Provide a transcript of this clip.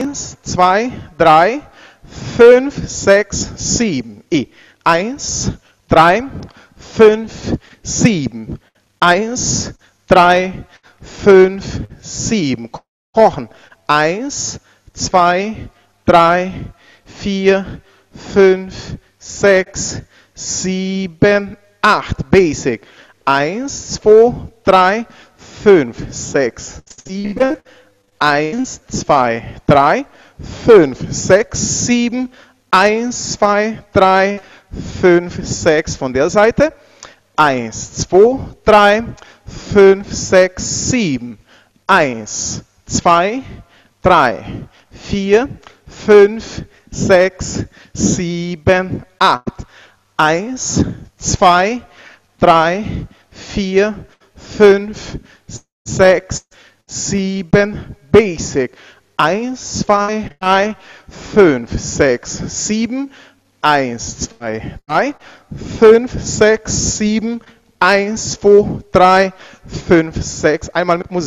Eins, zwei, drei, fünf, sechs, sieben. E. Eins, drei, fünf, sieben. Eins, drei, fünf, sieben. Kochen. Eins, zwei, drei, vier, fünf, sechs, sieben, acht. Basic. Eins, zwei, drei, fünf, sechs, sieben, eins, zwei, drei, fünf, sechs, sieben, eins, zwei, drei, fünf, sechs von der Seite. Eins, zwei, drei, fünf, sechs, sieben. Eins, zwei, drei, vier, fünf, sechs, sieben, acht. Eins, zwei, drei, vier, fünf, sechs, sieben, basic. Eins, zwei, drei, fünf, sechs, sieben. Eins, zwei, drei, fünf, sechs, sieben. Eins, zwei, drei, fünf, sechs. Einmal mit Musik.